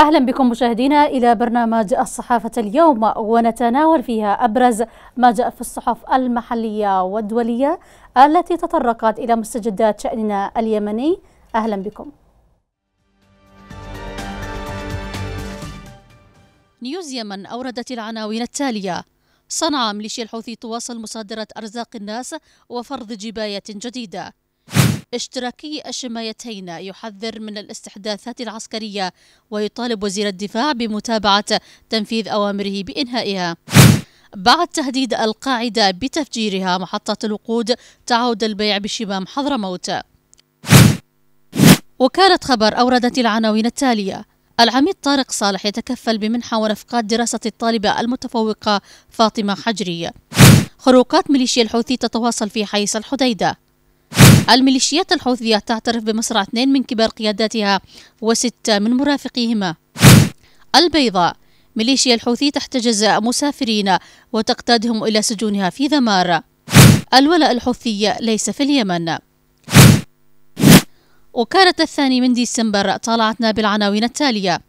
أهلا بكم مشاهدينا إلى برنامج الصحافة اليوم ونتناول فيها أبرز ما جاء في الصحف المحلية والدولية التي تطرقت إلى مستجدات شأننا اليمني. أهلا بكم. نيوز يمن أوردت العناوين التالية صنعاء ميليشيا الحوثي تواصل مصادرة أرزاق الناس وفرض جباية جديدة. اشتراكي الشمايتين يحذر من الاستحداثات العسكرية ويطالب وزير الدفاع بمتابعة تنفيذ أوامره بإنهائها. بعد تهديد القاعدة بتفجيرها محطة الوقود تعود البيع بشمام حضرموت. وكالة خبر أوردت العناوين التالية. العميد طارق صالح يتكفل بمنحة ونفقات دراسة الطالبة المتفوقة فاطمة حجري. خروقات ميليشيا الحوثي تتواصل في حيس الحديدة. الميليشيات الحوثية تعترف بمصرع اثنين من كبار قياداتها وستة من مرافقيهما. البيضاء ميليشيا الحوثي تحتجز مسافرين وتقتادهم إلى سجونها في ذمار. الولاء الحوثي ليس في اليمن. وكانت الثاني من ديسمبر طالعتنا بالعناوين التالية.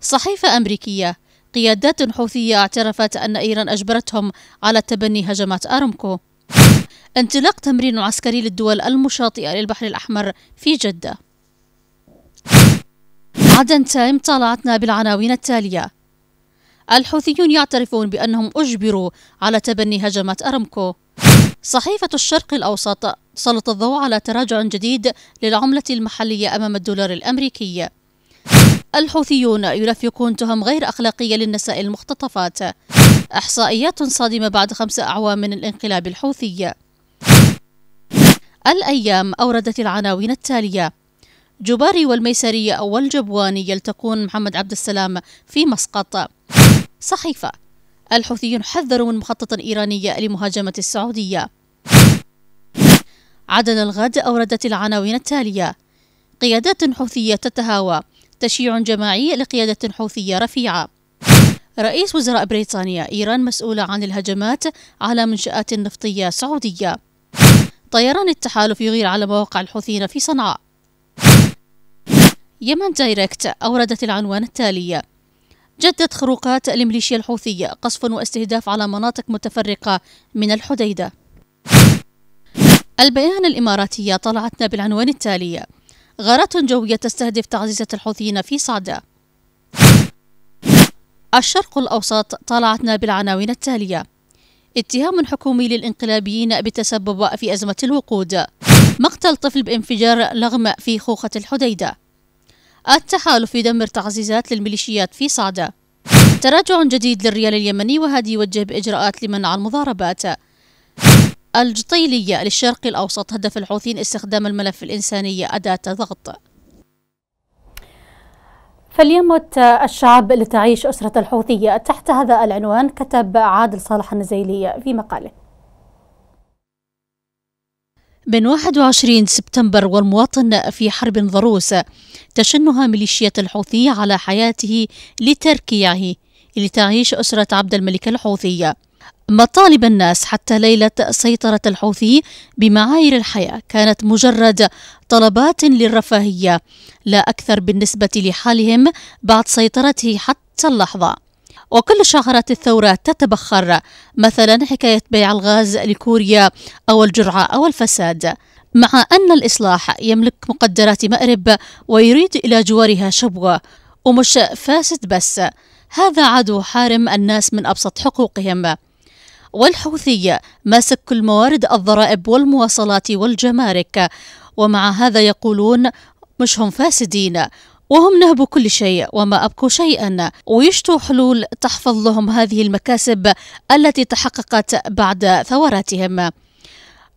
صحيفة أمريكية قيادات حوثية اعترفت أن إيران أجبرتهم على تبني هجمات أرمكو انطلاق تمرين عسكري للدول المشاطئة للبحر الأحمر في جدة. عدن تايم طالعتنا بالعناوين التالية. الحوثيون يعترفون بأنهم أجبروا على تبني هجمات أرمكو صحيفة الشرق الأوسط سلط الضوء على تراجع جديد للعملة المحلية أمام الدولار الأمريكي. الحوثيون يلفقون تهم غير أخلاقية للنساء المختطفات. إحصائيات صادمة بعد خمس أعوام من الانقلاب الحوثي. الأيام أوردت العناوين التالية. جباري والميسري والجبواني يلتقون محمد عبد السلام في مسقط. صحيفة. الحوثيون حذروا من مخطط إيراني لمهاجمة السعودية. عدن الغد أوردت العناوين التالية. قيادات حوثية تتهاوى. تشييع جماعي لقيادة حوثية رفيعة. رئيس وزراء بريطانيا إيران مسؤولة عن الهجمات على منشآت نفطية سعودية. طيران التحالف يغير على مواقع الحوثيين في صنعاء. يمن دايركت أوردت العنوان التالي. جدت خروقات الميليشيا الحوثية قصف واستهداف على مناطق متفرقة من الحديدة. البيان الإماراتية طلعتنا بالعنوان التالي. غارات جوية تستهدف تعزيزة الحوثيين في صعدة الشرق الأوسط طلعتنا بالعناوين التالية. اتهام حكومي للانقلابيين بالتسبب في أزمة الوقود. مقتل طفل بانفجار لغم في خوخة الحديدة. التحالف يدمر تعزيزات للميليشيات في صعدة تراجع جديد للريال اليمني وهذا يوجه بإجراءات لمنع المضاربات. الجطيلية للشرق الأوسط هدف الحوثيين استخدام الملف الإنساني أداة ضغط. فليمت الشعب لتعيش أسرة الحوثية. تحت هذا العنوان كتب عادل صالح النزيلي في مقاله. من 21 سبتمبر والمواطن في حرب ضروس تشنها ميليشيات الحوثي على حياته لتركيعه لتعيش أسرة عبد الملك الحوثي. مطالب الناس حتى ليلة سيطرة الحوثي بمعايير الحياة كانت مجرد طلبات للرفاهية لا أكثر بالنسبة لحالهم بعد سيطرته حتى اللحظة. وكل شعارات الثورة تتبخر مثلا حكاية بيع الغاز لكوريا أو الجرعة أو الفساد مع أن الإصلاح يملك مقدرات مأرب ويريد إلى جوارها شبوة ومش فاسد بس. هذا عدو حارم الناس من أبسط حقوقهم. والحوثي ماسك كل موارد الضرائب والمواصلات والجمارك. ومع هذا يقولون مش هم فاسدين وهم نهبوا كل شيء وما أبقوا شيئا. ويشتوا حلول تحفظ لهم هذه المكاسب التي تحققت بعد ثوراتهم.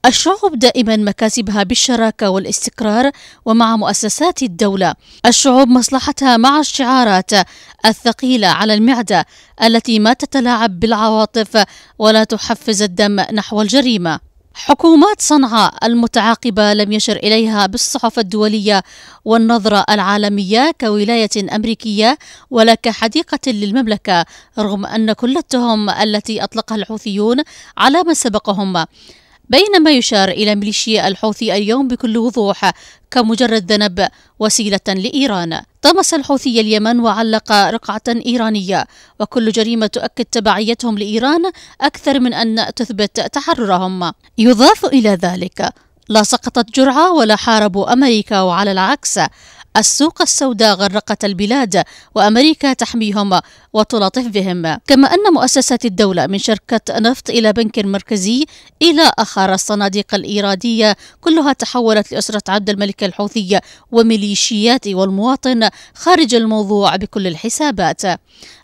الشعوب دائما مكاسبها بالشراكة والاستقرار ومع مؤسسات الدولة. الشعوب مصلحتها مع الشعارات الثقيلة على المعدة التي ما تتلاعب بالعواطف ولا تحفز الدم نحو الجريمة. حكومات صنعاء المتعاقبة لم يشر إليها بالصحف الدولية والنظرة العالمية كولاية أمريكية ولا كحديقة للمملكة رغم أن كل التهم التي أطلقها الحوثيون على من سبقهم. بينما يشار إلى ميليشيا الحوثي اليوم بكل وضوح كمجرد ذنب وسيلة لإيران. طمس الحوثي اليمن وعلق رقعة إيرانية وكل جريمة تؤكد تبعيتهم لإيران أكثر من أن تثبت تحررهم. يضاف إلى ذلك لا سقطت جرعة ولا حاربوا أمريكا وعلى العكس السوق السوداء غرقت البلاد وأمريكا تحميهم وتلاطف بهم كما أن مؤسسات الدولة من شركة نفط إلى بنك مركزي إلى آخر الصناديق الإيرادية كلها تحولت لأسرة عبد الملك الحوثي وميليشياته والمواطن خارج الموضوع بكل الحسابات.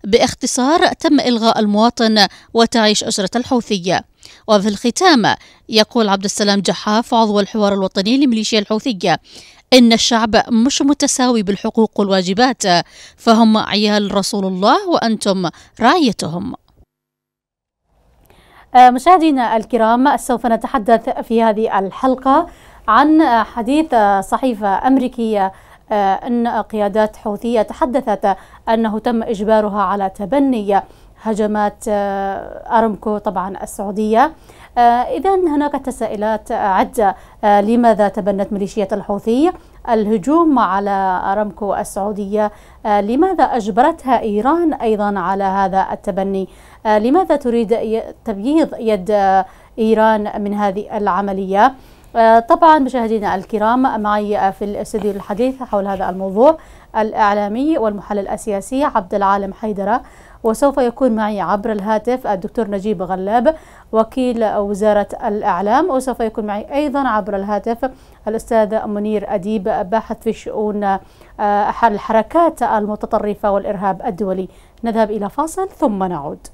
باختصار تم إلغاء المواطن وتعيش أسرة الحوثي. وفي الختام يقول عبد السلام جحاف عضو الحوار الوطني لميليشيا الحوثية إن الشعب مش متساوي بالحقوق والواجبات فهم عيال رسول الله وأنتم رعيتهم. آه، مشاهدينا الكرام سوف نتحدث في هذه الحلقة عن حديث صحيفة أمريكية آه، أن قيادات حوثية تحدثت أنه تم إجبارها على تبني هجمات آه، أرمكو طبعا السعودية. إذا هناك تساؤلات عدة آه، لماذا تبنت ميليشيا الحوثي؟ الهجوم على أرامكو السعودية لماذا أجبرتها إيران أيضا على هذا التبني؟ لماذا تريد تبييض يد إيران من هذه العملية؟ طبعا مشاهدينا الكرام معي في الاستديو الحديث حول هذا الموضوع الإعلامي والمحلل السياسي عبد العالم حيدرة وسوف يكون معي عبر الهاتف الدكتور نجيب غلاب وكيل وزارة الإعلام. وسوف يكون معي أيضا عبر الهاتف الأستاذ منير أديب باحث في شؤون آه، الحركات المتطرفة والإرهاب الدولي. نذهب إلى فاصل ثم نعود.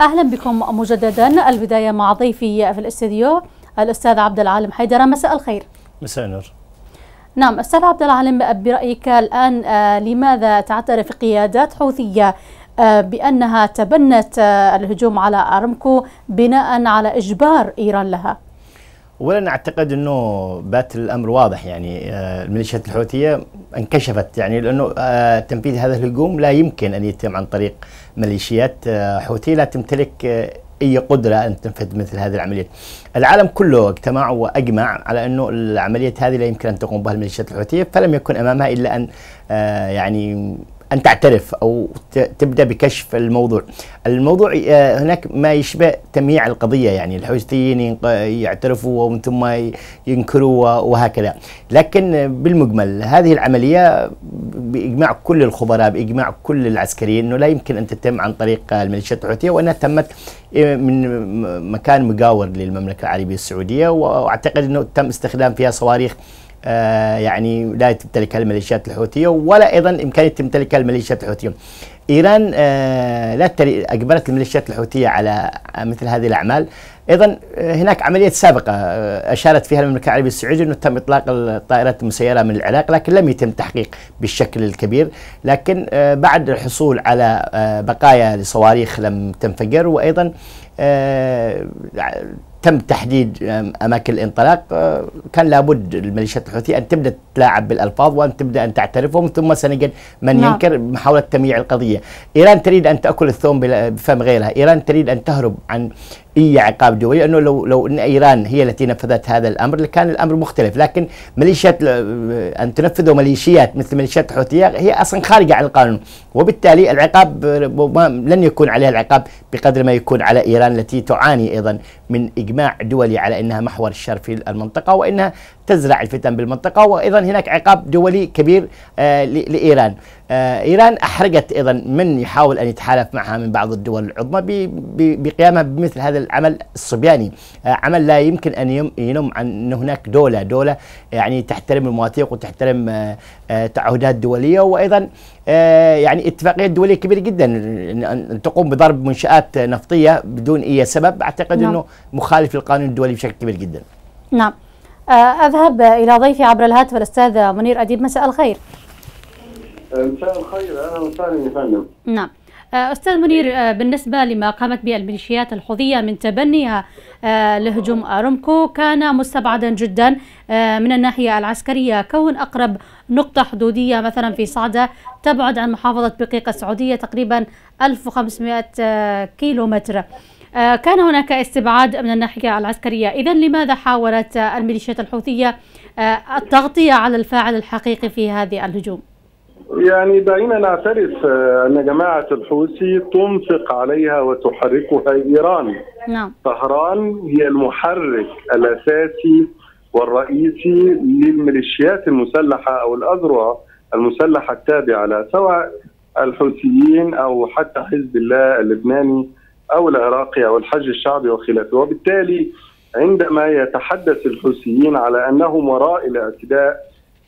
أهلا بكم مجددا. البداية مع ضيفي في الاستديو الأستاذ عبد العالم حيدر. مساء الخير. مساء النور. نعم أستاذ عبد العالم برأيك الآن آه لماذا تعترف قيادات حوثية آه بأنها تبنت آه الهجوم على أرمكو بناء على إجبار إيران لها؟ اولا أعتقد إنه بات الأمر واضح يعني الميليشيات الحوثية انكشفت يعني لأنه تنفيذ هذا الهجوم لا يمكن أن يتم عن طريق ميليشيات حوثية لا تمتلك أي قدرة أن تنفذ مثل هذه العمليات. العالم كله اجتمع وأجمع على أنه العمليات هذه لا يمكن أن تقوم بها الميليشيات الحوثية فلم يكن أمامها إلا أن آه يعني أن تعترف أو تبدأ بكشف الموضوع. الموضوع آه، هناك ما يشبه تمييع القضية يعني الحوثيين يعترفوا ومن ثم ينكروا وهكذا. لكن بالمجمل هذه العملية بإجماع كل الخبراء بإجماع كل العسكريين إنه لا يمكن أن تتم عن طريق الميليشيات الحوثية وإنها تمت من مكان مجاور للمملكة العربية السعودية وأعتقد إنه تم استخدام فيها صواريخ آه يعني لا تمتلكها الميليشيات الحوثية ولا أيضا إمكانية تمتلكها الميليشيات الحوثية. إيران آه لا أجبرت الميليشيات الحوثية على مثل هذه الأعمال أيضا آه، هناك عمليه سابقة آه، أشارت فيها المملكة العربية السعودية أنه تم إطلاق الطائرات المسيرة من العراق لكن لم يتم تحقيق بالشكل الكبير لكن آه، بعد الحصول على بقايا لصواريخ لم تنفجر وأيضا تم تحديد أماكن الانطلاق آه، كان لابد الميليشيات الحوثيه أن تبدأ تتلاعب بالألفاظ وأن تبدأ أن تعترف ومن ثم سنجد من نعم. ينكر محاولة تمييع القضية. إيران تريد أن تأكل الثوم بفم غيرها، إيران تريد أن تهرب عن إي عقاب دولي لأنه لو لو إن إيران هي التي نفذت هذا الأمر لكان الأمر مختلف. لكن ميليشيات أن تنفذه ميليشيات مثل ميليشيات الحوثيه هي أصلا خارجة عن القانون. وبالتالي العقاب لن يكون عليها العقاب بقدر ما يكون على إيران التي تعاني أيضا من إجماع دولي على إنها محور الشر في المنطقة وإنها تزرع الفتن بالمنطقة وأيضا هناك عقاب دولي كبير آه لإيران. آه إيران أحرجت أيضا من يحاول أن يتحالف معها من بعض الدول العظمى بقيامها بمثل هذا العمل الصبياني. آه عمل لا يمكن أن ينم عن أن هناك دولة دولة يعني تحترم المواثيق وتحترم تعهدات دولية وأيضا يعني اتفاقيات دولية كبيرة جدا أن تقوم بضرب منشآت نفطية بدون أي سبب. أعتقد نعم. أنه مخالف للقانون الدولي بشكل كبير جدا. نعم. أذهب إلى ضيفي عبر الهاتف الأستاذ منير أديب. مساء الخير. مساء الخير. أهلا وسهلا يا فندم. نعم. آه، أستاذ منير آه، بالنسبة لما قامت به الميليشيات الحوثية من تبنيها لهجوم أرمكو كان مستبعدا جدا من الناحية العسكرية كون أقرب نقطة حدودية مثلا في صعدة تبعد عن محافظة بقيق السعودية تقريبا 1500 كيلو متر آه، كان هناك استبعاد من الناحية العسكرية إذا لماذا حاولت الميليشيات الحوثية آه، التغطية على الفاعل الحقيقي في هذه الهجوم؟ يعني دعينا نعترف آه، أن جماعة الحوثي تنفق عليها وتحركها إيران. نعم. طهران هي المحرك الأساسي والرئيسي للميليشيات المسلحة أو الأذرع المسلحة التابعة لها سواء الحوثيين أو حتى حزب الله اللبناني أو العراقي أو الحج الشعبي وخلافه. وبالتالي عندما يتحدث الحوثيين على أنهم وراء الاعتداء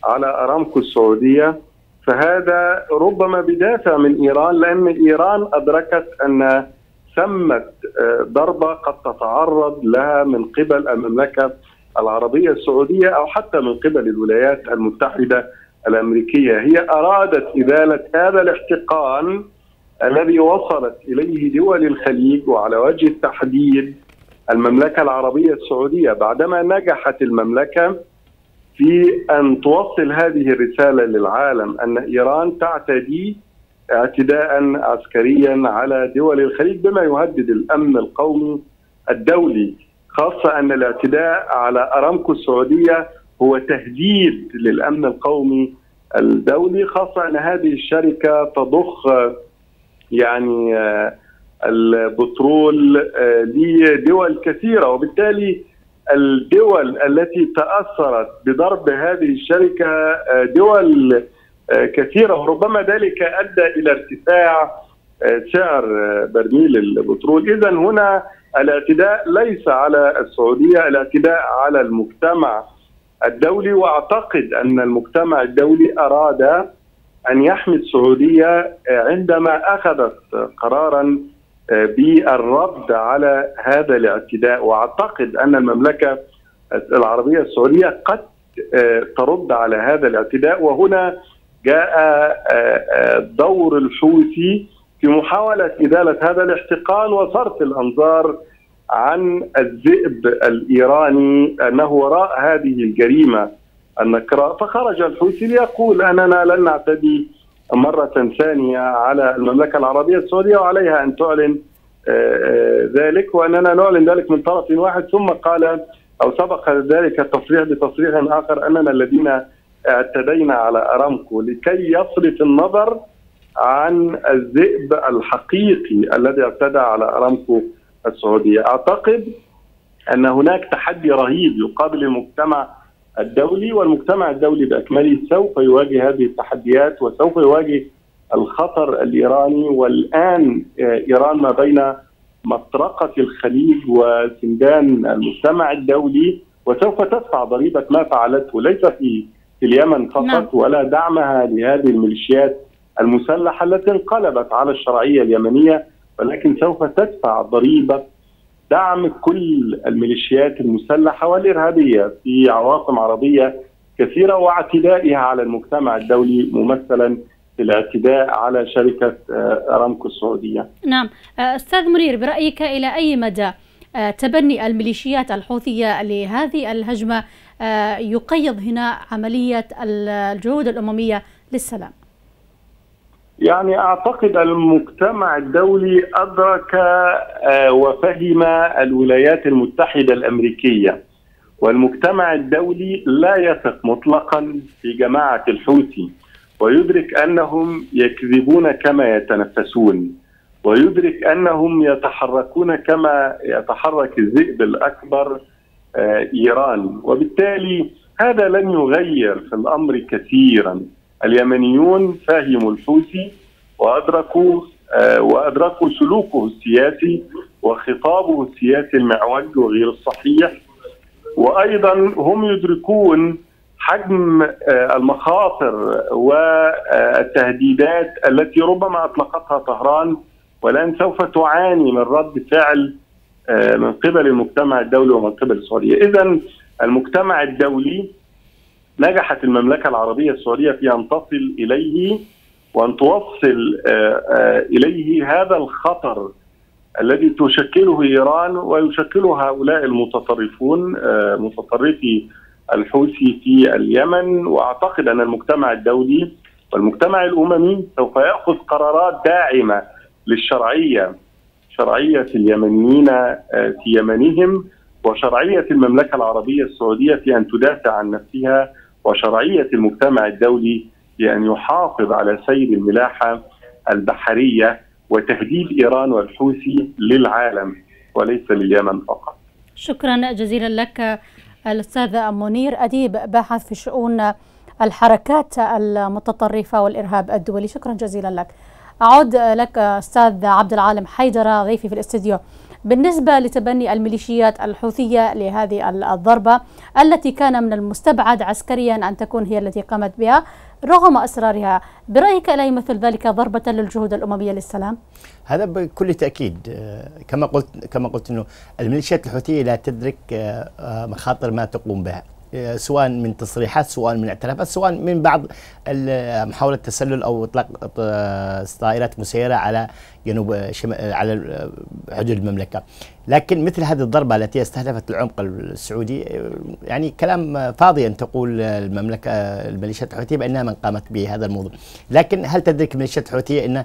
على أرامكو السعودية فهذا ربما بدافع من إيران لأن إيران أدركت أن ثمه ضربة قد تتعرض لها من قبل المملكة العربية السعودية أو حتى من قبل الولايات المتحدة الأمريكية. هي أرادت إزالة هذا الاحتقان الذي وصلت إليه دول الخليج وعلى وجه التحديد المملكة العربية السعودية بعدما نجحت المملكة في أن توصل هذه الرسالة للعالم أن إيران تعتدي اعتداء عسكريا على دول الخليج بما يهدد الأمن القومي الدولي خاصة أن الاعتداء على أرامكو السعودية هو تهديد للأمن القومي الدولي خاصة أن هذه الشركة تضخ يعني البترول لدول كثيرة وبالتالي الدول التي تأثرت بضرب هذه الشركة دول كثيرة وربما ذلك أدى إلى ارتفاع سعر برميل البترول. إذا هنا الاعتداء ليس على السعودية الاعتداء على المجتمع الدولي. وأعتقد أن المجتمع الدولي أراد أن يحمي السعودية عندما أخذت قرارا بالرد على هذا الاعتداء. وأعتقد أن المملكة العربية السعودية قد ترد على هذا الاعتداء. وهنا جاء دور الحوثي في محاولة إزالة هذا الاحتقان وصرف الأنظار عن الذئب الإيراني انه وراء هذه الجريمة. النكراء فخرج الحوثي ليقول أننا لن نعتدي مرة ثانية على المملكة العربية السعودية وعليها أن تعلن ذلك وأننا نعلن ذلك من طرف واحد. ثم قال أو سبق ذلك التصريح بتصريح آخر أننا الذين اعتدينا على أرامكو لكي يصرف النظر عن الذئب الحقيقي الذي اعتدى على أرامكو السعودية، أعتقد أن هناك تحدي رهيب يقابل المجتمع الدولي والمجتمع الدولي بأكمله سوف يواجه هذه التحديات وسوف يواجه الخطر الإيراني والآن إيران ما بين مطرقة الخليج وسندان المجتمع الدولي وسوف تدفع ضريبة ما فعلته ليس في في اليمن فقط نعم. ولا دعمها لهذه الميليشيات المسلحة التي انقلبت على الشرعية اليمنية ولكن سوف تدفع ضريبة دعم كل الميليشيات المسلحة والإرهابية في عواصم عربية كثيرة واعتدائها على المجتمع الدولي ممثلا الاعتداء على شركة ارامكو السعودية. نعم، أستاذ مرير برأيك إلى أي مدى تبني الميليشيات الحوثية لهذه الهجمة يقيض هنا عملية الجهود الأممية للسلام؟ يعني أعتقد المجتمع الدولي أدرك وفهم الولايات المتحدة الأمريكية. والمجتمع الدولي لا يثق مطلقا في جماعة الحوثي ويدرك أنهم يكذبون كما يتنفسون ويدرك أنهم يتحركون كما يتحرك الذئب الأكبر إيران. وبالتالي هذا لن يغير في الأمر كثيرا. اليمنيون فهموا الحوثي وأدركوا وأدركوا سلوكه السياسي وخطابه السياسي المعوج وغير الصحيح. وأيضا هم يدركون حجم المخاطر والتهديدات التي ربما أطلقتها طهران والان سوف تعاني من رد فعل من قبل المجتمع الدولي ومن قبل السعوديه، اذا المجتمع الدولي نجحت المملكة العربية السعودية في أن تصل إليه وأن توصل إليه هذا الخطر الذي تشكله إيران ويشكله هؤلاء المتطرفون متطرفي الحوثي في اليمن. وأعتقد أن المجتمع الدولي والمجتمع الأممي سوف يأخذ قرارات داعمة للشرعية شرعية اليمنيين في يمنهم وشرعية المملكة العربية السعودية في أن تدافع عن نفسها وشرعية المجتمع الدولي بأن يحافظ على سير الملاحة البحرية وتهديد إيران والحوثي للعالم وليس لليمن فقط. شكرا جزيلا لك الأستاذ منير أديب باحث في شؤون الحركات المتطرفة والإرهاب الدولي شكرا جزيلا لك. أعود لك أستاذ عبد العالم حيدر ضيفي في الاستديو. بالنسبة لتبني الميليشيات الحوثية لهذه الضربة التي كان من المستبعد عسكريا أن تكون هي التي قامت بها رغم أسرارها برأيك ألا يمثل ذلك ضربة للجهود الأممية للسلام؟ هذا بكل تأكيد كما قلت كما قلت أنه الميليشيات الحوثية لا تدرك مخاطر ما تقوم بها سواء من تصريحات سواء من اعترافات سواء من بعض محاولة تسلل أو إطلاق طائرات مسيرة على جنوب على حدود المملكة. لكن مثل هذه الضربة التي استهدفت العمق السعودي يعني كلام فاضي أن تقول المملكة الميليشيات الحوثية بأنها من قامت بهذا الموضوع. لكن هل تدرك الميليشيات الحوثية أن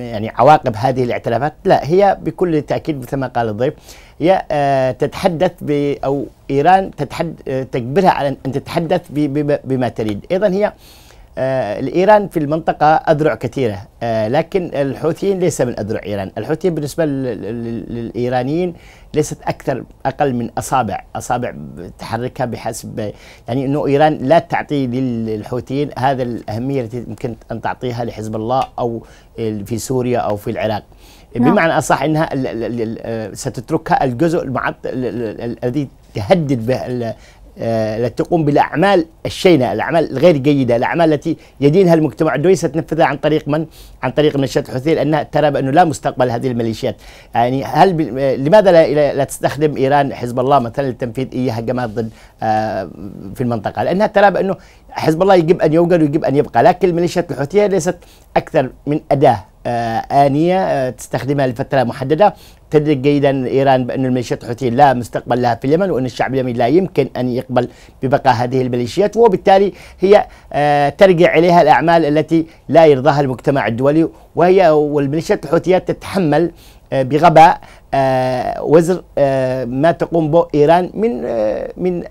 يعني عواقب هذه الاعترافات؟ لا هي بكل تأكيد مثل ما قال الضيف هي تتحدث ب أو إيران تتحد تجبرها على أن تتحدث بما تريد. أيضا هي آه ايران في المنطقة أذرع كثيرة آه لكن الحوثيين ليس من أذرع إيران، الحوثيين بالنسبة للإيرانيين ليست أكثر أقل من أصابع، أصابع تحركها بحسب يعني إنه إيران لا تعطي للحوثيين هذا الأهمية التي يمكن أن تعطيها لحزب الله أو في سوريا أو في العراق. نعم. بمعنى أصح إنها ستتركها الجزء الذي تهدد به التي تقوم بالأعمال الشينة، الأعمال الغير جيدة، الأعمال التي يدينها المجتمع الدولي ستنفذها عن طريق من؟ عن طريق الميليشيات الحوثيه لانها ترى بأنه لا مستقبل هذه الميليشيات، يعني هل ب... لماذا لا, لا تستخدم إيران حزب الله مثلا لتنفيذ اي هجمات ضد آه في المنطقة؟ لأنها ترى بأنه حزب الله يجب أن يوجد ويجب أن يبقى، لكن الميليشيات الحوثية ليست أكثر من أداة آه آنية آه تستخدمها لفترة محددة. تدرك جيدا إيران بأن الميليشيات الحوثية لا مستقبل لها في اليمن وأن الشعب اليمني لا يمكن أن يقبل ببقاء هذه الميليشيات. وبالتالي هي آه ترجع إليها الأعمال التي لا يرضاها المجتمع الدولي وهي والميليشيات الحوثيات تتحمل بغباء آه وزر آه ما تقوم به إيران من آه من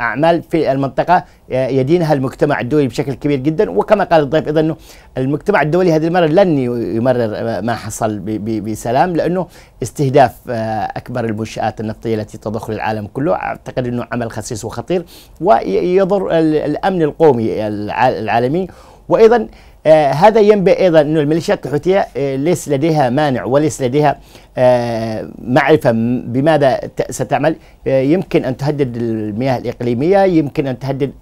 أعمال في المنطقة يدينها المجتمع الدولي بشكل كبير جدا. وكما قال الضيف أيضا انه المجتمع الدولي هذه المرة لن يمرر ما حصل بسلام لأنه استهداف أكبر المنشآت النفطية التي تضخ للعالم كله. أعتقد أنه عمل خسيس وخطير ويضر الأمن القومي العالمي. وأيضا آه هذا ينبئ أيضا إنه الميليشيات الحوثية آه ليس لديها مانع وليس لديها آه معرفة بماذا ستعمل. آه يمكن أن تهدد المياه الإقليمية يمكن أن تهدد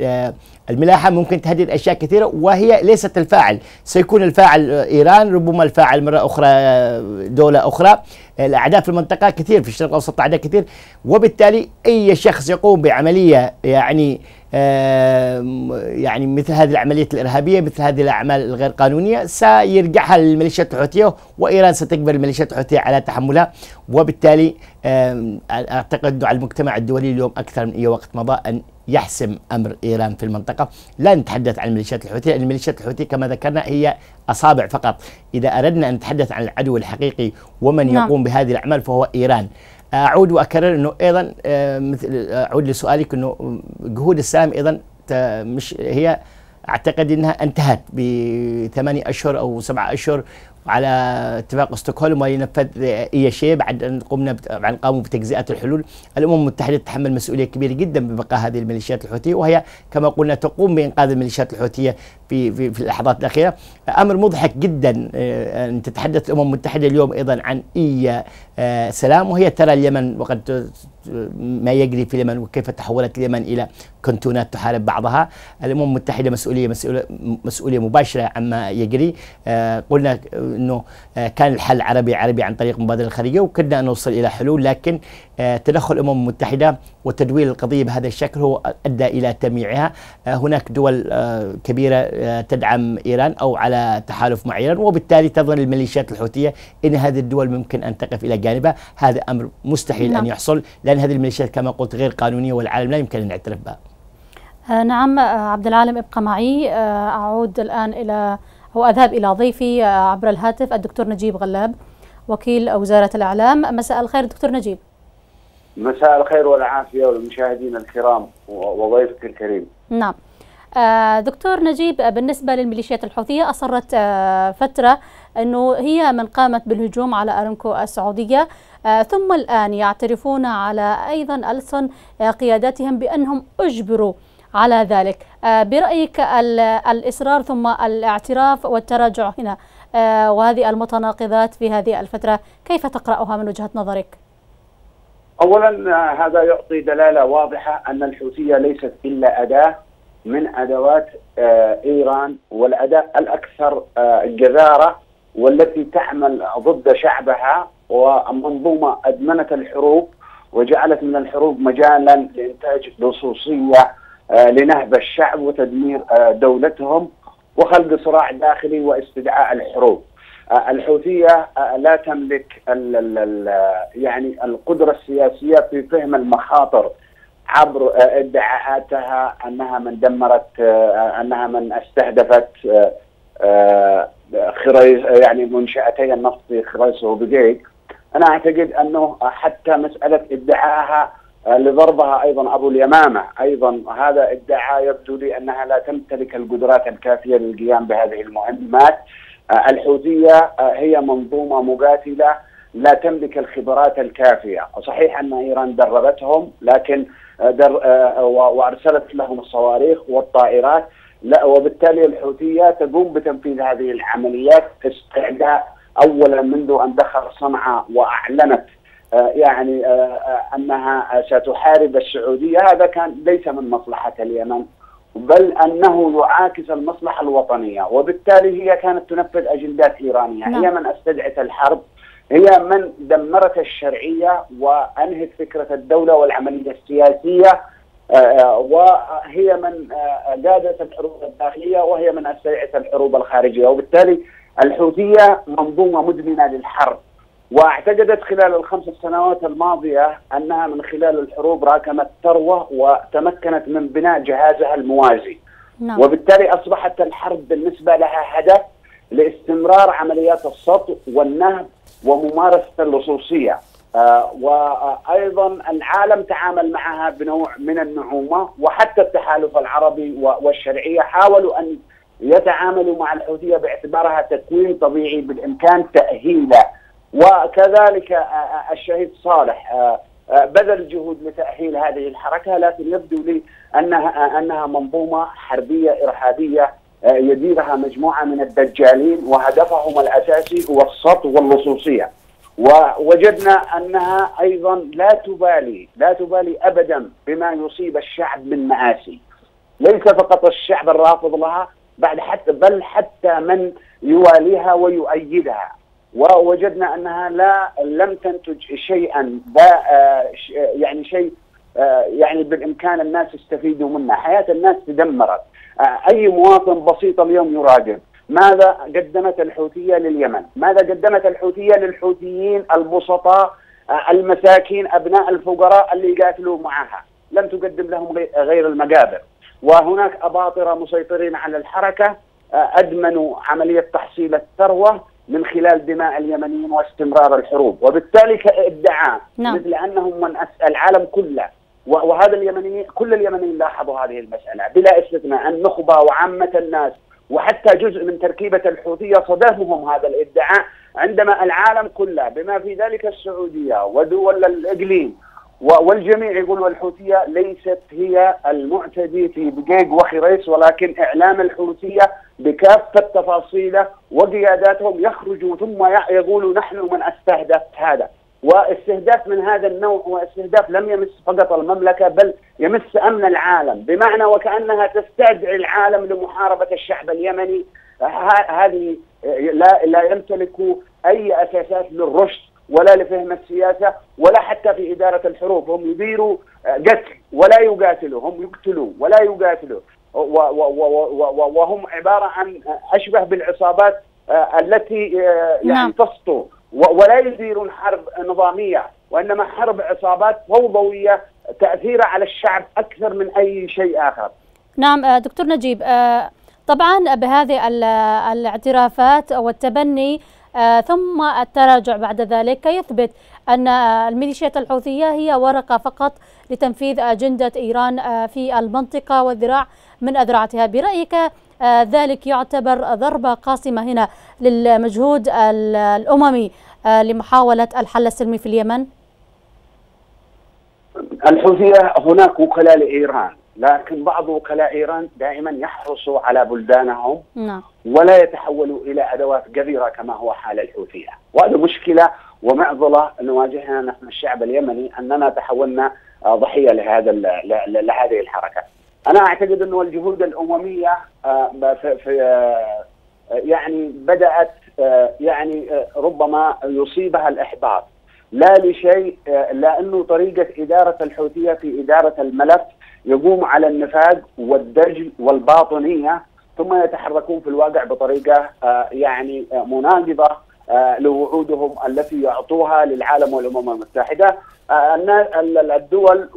الملاحه ممكن تهدد أشياء كثيرة وهي ليست الفاعل. سيكون الفاعل إيران ربما الفاعل مرة أخرى دولة أخرى. الأعداء في المنطقة كثير في الشرق الأوسط أعداء كثير. وبالتالي أي شخص يقوم بعملية يعني آه يعني مثل هذه العمليات الإرهابية مثل هذه الأعمال الغير قانونية سيرجعها للميليشيات الحوثيه وإيران ستجبر الميليشيات الحوثيه على تحملها. وبالتالي آه أعتقد على المجتمع الدولي اليوم أكثر من أي وقت مضى أن يحسم أمر إيران في المنطقة، لا نتحدث عن الميليشيات الحوثية، لأن الميليشيات الحوثية كما ذكرنا هي أصابع فقط، إذا أردنا أن نتحدث عن العدو الحقيقي ومن نعم. يقوم بهذه الأعمال فهو إيران. أعود وأكرر إنه أيضا مثل أعود لسؤالك إنه جهود السلام أيضا مش هي أعتقد إنها انتهت بثمانية أشهر أو سبعة أشهر على اتفاق ستوكهولم وينفذ اي شيء بعد أن قمنا بعد قاموا بتجزئة الحلول، الأمم المتحدة تتحمل مسؤولية كبيرة جدا ببقاء هذه الميليشيات الحوثية وهي كما قلنا تقوم بإنقاذ الميليشيات الحوثية في في, في اللحظات الأخيرة، أمر مضحك جدا أن تتحدث الأمم المتحدة اليوم أيضا عن اي سلام وهي ترى اليمن وقد ما يجري في اليمن وكيف تحولت اليمن إلى كنتونات تحارب بعضها. الأمم المتحدة مسؤولية مسؤوليه, مسؤولية مباشرة عما يجري. آه قلنا إنه آه كان الحل عربي عربي عن طريق المبادرة الخارجية وكدنا ان نوصل إلى حلول لكن آه تدخل الأمم المتحدة وتدوير القضية بهذا الشكل هو أدى إلى تمييعها هناك دول كبيرة تدعم إيران أو على تحالف مع إيران وبالتالي تظن الميليشيات الحوثية إن هذه الدول ممكن أن تقف إلى جانبها. هذا أمر مستحيل نعم. ان يحصل لأن هذه الميليشيات كما قلت غير قانونية والعالم لا يمكن أن يعترف بها. آه نعم عبد العالم ابقى معي. آه أعود الآن إلى أو أذهب إلى ضيفي آه عبر الهاتف الدكتور نجيب غلاب وكيل وزارة الإعلام. مساء الخير دكتور نجيب. مساء الخير والعافية والمشاهدين الكرام وضيفك الكريم. نعم. دكتور نجيب بالنسبة للميليشيات الحوثية أصرت فترة أنه هي من قامت بالهجوم على أرامكو السعودية. ثم الآن يعترفون على أيضا ألسن قياداتهم بأنهم أجبروا على ذلك برأيك الإصرار ثم الاعتراف والتراجع هنا وهذه المتناقضات في هذه الفترة كيف تقرأها من وجهة نظرك؟ اولا هذا يعطي دلالة واضحة أن الحوثية ليست إلا أداة من أدوات إيران والأداة الأكثر جذاره والتي تعمل ضد شعبها ومنظومة أدمنت الحروب وجعلت من الحروب مجالا لإنتاج لصوصيه لنهب الشعب وتدمير دولتهم وخلق صراع داخلي واستدعاء الحروب. الحوثية لا تملك ال ال يعني القدرة السياسية في فهم المخاطر عبر ادعاءاتها أنها من دمرت أنها من استهدفت يعني منشأتي النفط في خريص وبقيق أنا أعتقد أنه حتى مسألة ادعائها لضربها أيضا أبو اليمامة. أيضا هذا ادعاء يبدو لي أنها لا تمتلك القدرات الكافية للقيام بهذه المهمات. الحوثية هي منظومة مقاتلة لا تملك الخبرات الكافية، صحيح أن إيران دربتهم لكن در وأرسلت لهم الصواريخ والطائرات. لا وبالتالي الحوثية تقوم بتنفيذ هذه العمليات استعداء اولا منذ أن دخل صنعاء وأعلنت يعني أنها ستحارب السعودية هذا كان ليس من مصلحة اليمن بل أنه يعاكس المصلحة الوطنية وبالتالي هي كانت تنفذ أجندات إيرانية نعم. هي من استدعت الحرب هي من دمرت الشرعية وأنهت فكرة الدولة والعملية السياسية وهي من قادت الحروب الداخلية وهي من استدعت الحروب الخارجية وبالتالي الحوثية منظومة مدمنة للحرب واعتقدت خلال الخمس سنوات الماضية أنها من خلال الحروب راكمت ثروة وتمكنت من بناء جهازها الموازي. نعم. وبالتالي أصبحت الحرب بالنسبة لها هدف لاستمرار عمليات السطو والنهب وممارسة اللصوصية. آه وأيضا العالم تعامل معها بنوع من النعومة وحتى التحالف العربي والشرعية حاولوا أن يتعاملوا مع الحوثية باعتبارها تكوين طبيعي بالإمكان تأهيله وكذلك الشهيد صالح بذل جهود لتأهيل هذه الحركة لكن يبدو لي أنها أنها منظومة حربية إرهابية يديرها مجموعة من الدجالين وهدفهم الأساسي هو السطو واللصوصية. ووجدنا أنها أيضا لا تبالي لا تبالي ابدا بما يصيب الشعب من مآسي. ليس فقط الشعب الرافض لها بعد حتى بل حتى من يواليها ويؤيدها. ووجدنا أنها لا لم تنتج شيئا يعني شيء يعني بالإمكان الناس يستفيدوا منه، حياة الناس تدمرت. أي مواطن بسيط اليوم يراقب ماذا قدمت الحوثية لليمن؟ ماذا قدمت الحوثية للحوثيين البسطاء المساكين أبناء الفقراء اللي يقاتلوا معها؟ لم تقدم لهم غير المقابر. وهناك أباطرة مسيطرين على الحركة ادمنوا عملية تحصيل الثروة من خلال دماء اليمنيين واستمرار الحروب. وبالتالي كادعاء نعم. مثل أنهم من العالم كله. وهذا اليمنيين كل اليمنيين لاحظوا هذه المسألة. بلا استثناء النخبة وعامة الناس وحتى جزء من تركيبة الحوثية صدمهم هذا الادعاء عندما العالم كله بما في ذلك السعودية ودول الإقليم والجميع يقولوا الحوثية ليست هي المعتدي في بقيق وخريص ولكن إعلام الحوثية بكافة تفاصيله وقياداتهم يخرجوا ثم يقولوا نحن من استهدف هذا. واستهداف من هذا النوع هو استهداف لم يمس فقط المملكة بل يمس أمن العالم. بمعنى وكأنها تستدعي العالم لمحاربة الشعب اليمني. هذه لا لا يمتلك أي أساسات للرشد ولا لفهم السياسة ولا حتى في إدارة الحروب. هم يديروا قتل ولا يقاتلوا هم يقتلوا ولا يقاتلوا. وهم عبارة عن أشبه بالعصابات التي يعني تسطو. ولا يديرون حرب نظامية وإنما حرب عصابات فوضويه تاثيرها على الشعب أكثر من أي شيء آخر. نعم دكتور نجيب طبعا بهذه الاعترافات والتبني ثم التراجع بعد ذلك. يثبت أن الميليشيات الحوثية هي ورقة فقط لتنفيذ أجندة إيران في المنطقة والذراع من أذرعتها. برأيك ذلك يعتبر ضربة قاسمة هنا للمجهود الأممي لمحاولة الحل السلمي في اليمن؟ الحوثية هناك وكلاء لإيران لكن بعض وكلاء إيران دائما يحرصوا على بلدانهم نعم. ولا يتحولوا إلى أدوات قذرة كما هو حال الحوثية. وهذه مشكلة ومعضلة نواجهها نحن الشعب اليمني أننا تحولنا ضحية لهذا لهذه الحركة. أنا أعتقد أنه الجهود الأممية آه، في آه، يعني بدأت آه، يعني ربما يصيبها الإحباط. لا لشيء لأنه طريقة إدارة الحوثية في إدارة الملف يقوم على النفاق والدجل والباطنية ثم يتحركون في الواقع بطريقة آه، يعني آه، مناقضة آه، لوعودهم التي يعطوها للعالم والأمم المتحدة. الدول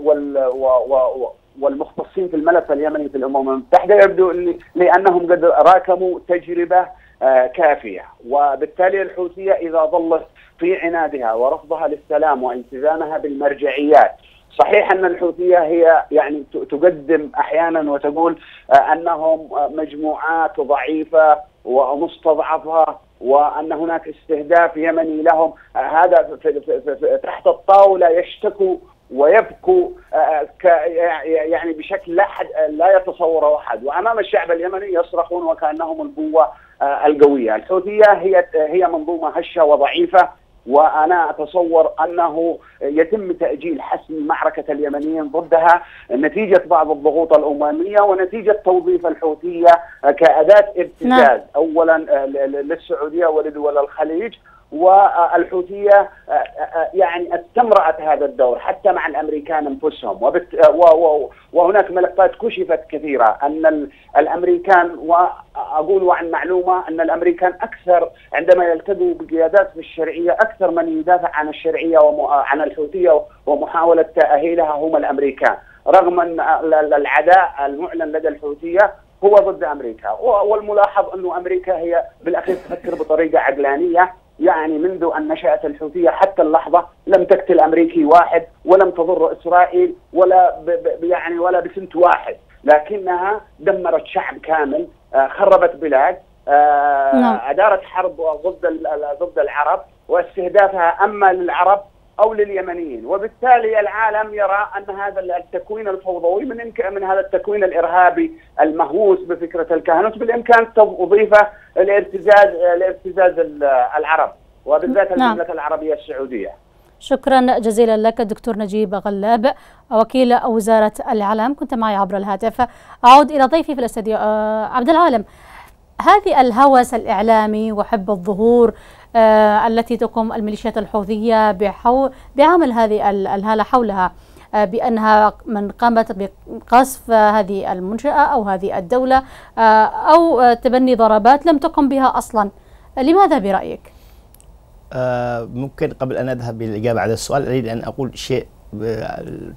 والمختصين في الملف اليمني في الأمم المتحدة يبدو لأنهم قد راكموا تجربة كافية. وبالتالي الحوثية إذا ظلت في عنادها ورفضها للسلام والتزامها بالمرجعيات صحيح أن الحوثية هي يعني تقدم أحيانا وتقول آه، أنهم مجموعات ضعيفة ومستضعفة وأن هناك استهداف يمني لهم. آه، هذا تحت الطاولة يشتكوا ويبكوا آه، يعني بشكل لا حد لا يتصوره أحد. وأمام الشعب اليمني يصرخون وكأنهم القوة القوية، الحوثية هي هي منظومة هشة وضعيفة وأنا أتصور أنه يتم تأجيل حسم معركة اليمنيين ضدها نتيجة بعض الضغوط الأممية ونتيجة توظيف الحوثية كأداة ابتزاز نعم. اولا للسعودية ولدول الخليج والحوثية آه، آه، يعني استمرأت هذا الدور حتى مع الأمريكان أنفسهم. وبت وهناك ملفات كشفت كثيرة أن الأمريكان وأقول عن معلومة أن الأمريكان أكثر عندما يلتقوا بقيادات الشرعيه أكثر من يدافع عن الشرعية وعن الحوثية ومحاولة تأهيلها هم الأمريكان. رغم أن العداء المعلن لدى الحوثية هو ضد أمريكا. والملاحظ انه أمريكا هي بالأخير تفكر بطريقة عقلانية يعني منذ أن نشأت الحوثية حتى اللحظة لم تقتل أمريكي واحد ولم تضر إسرائيل ولا يعني ولا بسنت واحد لكنها دمرت شعب كامل آه، خربت بلاد آه، نعم. أدارت حرب ضد ضد العرب واستهدافها أما للعرب أو لليمنيين. وبالتالي العالم يرى أن هذا التكوين الفوضوي من من هذا التكوين الإرهابي المهووس بفكرة الكهنوت بالامكان تضيفه لابتزاز لابتزاز العرب وبالذات نعم. المملكة العربية السعودية. شكرا جزيلا لك دكتور نجيب غلاب وكيل وزارة الاعلام كنت معي عبر الهاتف. أعود إلى ضيفي في الاستديو آه، عبد العالم. هذه الهوس الإعلامي وحب الظهور التي تقوم الميليشيات الحوثية بعمل هذه الهالة حولها آه، بأنها من قامت بقصف هذه المنشأة أو هذه الدولة آه، أو تبني ضربات لم تقم بها أصلا. لماذا برأيك؟ ممكن قبل أن أذهب بالإجابة على السؤال أريد أن أقول شيء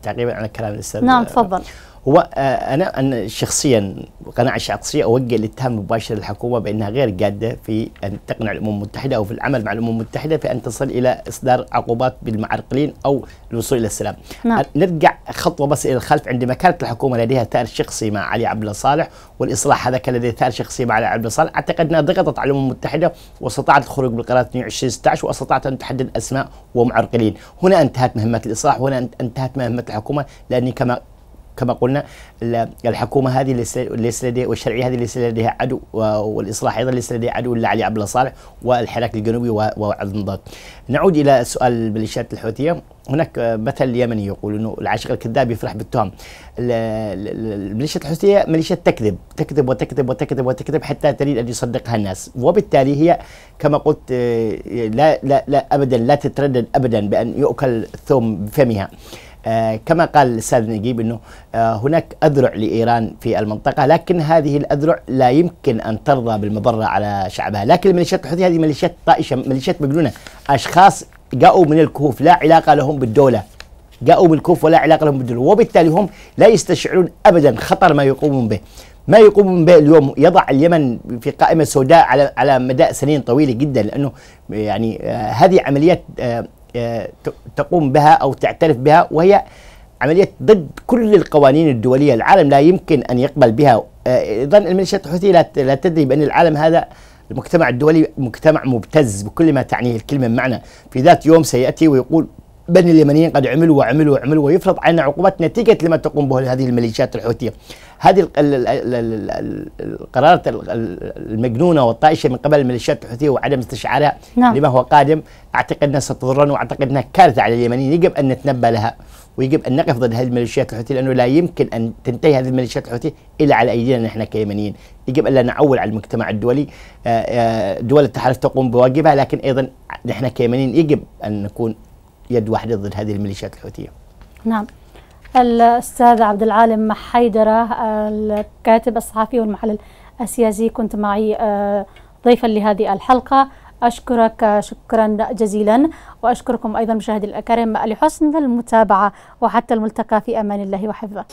تعقيبا على كلام الأستاذ. نعم تفضل. هو آه، أنا أنا شخصيا قناعة شخصية أوجه الاتهام مباشر للحكومة بأنها غير جاده في أن تقنع الأمم المتحدة أو في العمل مع الأمم المتحدة في أن تصل إلى إصدار عقوبات بالمعرقلين أو الوصول إلى السلام. نعم. نرجع خطوة بس إلى الخلف عندما كانت الحكومة لديها ثأر شخصي مع علي عبد الله صالح والإصلاح هذا كان لديه ثأر شخصي مع علي عبد الله صالح أعتقد أنها ضغطت على الأمم المتحدة واستطاعت الخروج بالقرار 22 16 واستطاعت أن تحدد أسماء ومعرقلين. هنا انتهت مهمة الإصلاح وهنا انتهت مهمة الحكومة لأني كما كما قلنا الحكومة هذه ليس لديها والشرعية هذه ليس لديها عدو والإصلاح أيضا ليس لديها عدو إلا علي عبد الله صالح والحراك الجنوبي وعبد نعود إلى سؤال الميليشيات الحوثية. هناك مثل يمني يقول إنه العاشق الكذاب يفرح بالتهم. الميليشيات الحوثية ميليشيات تكذب تكذب وتكذب وتكذب وتكذب حتى تريد أن يصدقها الناس. وبالتالي هي كما قلت لا لا لا ابدا لا تتردد ابدا بأن يؤكل الثوم بفمها. آه كما قال الأستاذ نجيب إنه آه هناك أذرع لإيران في المنطقة لكن هذه الأذرع لا يمكن أن ترضى بالمضرة على شعبها، لكن الميليشيات الحوثيه هذه ميليشيات طائشة ميليشيات مجنونة، أشخاص جاءوا من الكهوف لا علاقة لهم بالدولة. جاءوا من الكهوف ولا علاقة لهم بالدولة، وبالتالي هم لا يستشعرون ابدا خطر ما يقومون به. ما يقوم به اليوم يضع اليمن في قائمة سوداء على على مدى سنين طويلة جدا لأنه يعني آه هذه عمليات آه آه تقوم بها أو تعترف بها وهي عمليات ضد كل القوانين الدولية، العالم لا يمكن أن يقبل بها، أيضا الميليشيات الحوثيه لا تدري بأن العالم هذا المجتمع الدولي مجتمع مبتز بكل ما تعنيه الكلمة معنى، في ذات يوم سيأتي ويقول بني اليمنيين قد عملوا وعملوا وعملوا ويفرض علينا عقوبات نتيجة لما تقوم به هذه الميليشيات الحوثية. هذه القرارات المجنونة والطائشة من قبل الميليشيات الحوثية وعدم استشعارها نعم. لما هو قادم أعتقد أنها ستضرنا وأعتقد أنها كارثة على اليمنيين يجب أن نتنبا لها ويجب أن نقف ضد هذه الميليشيات الحوثية لأنه لا يمكن أن تنتهي هذه الميليشيات الحوثية إلا على أيدينا نحن كيمنيين، يجب أن لا نعول على المجتمع الدولي دول التحالف تقوم بواجبها لكن أيضا نحن كيمنيين يجب أن نكون يد واحدة ضد هذه الميليشيات الحوثية. نعم. الأستاذ عبد العالم حيدرة الكاتب الصحفي والمحلل السياسي كنت معي ضيفا لهذه الحلقة أشكرك شكرا جزيلا وأشكركم أيضا مشاهدي الأكارم لحسن المتابعة وحتى الملتقى في أمان الله وحفظه